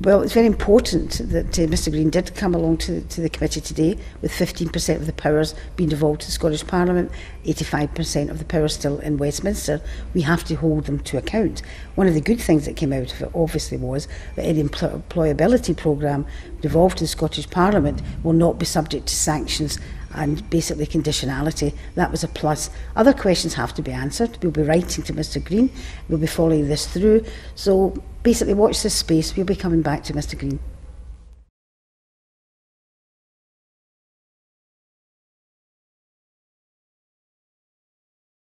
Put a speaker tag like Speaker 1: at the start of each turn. Speaker 1: Well, it's very important that uh, Mr Green did come along to, to the committee today with 15% of the powers being devolved to the Scottish Parliament, 85% of the powers still in Westminster. We have to hold them to account. One of the good things that came out of it, obviously, was that any empl employability programme devolved to the Scottish Parliament will not be subject to sanctions and basically conditionality. That was a plus. Other questions have to be answered. We'll be writing to Mr Green. We'll be following this through. So basically watch this space. We'll be coming
Speaker 2: back to Mr Green.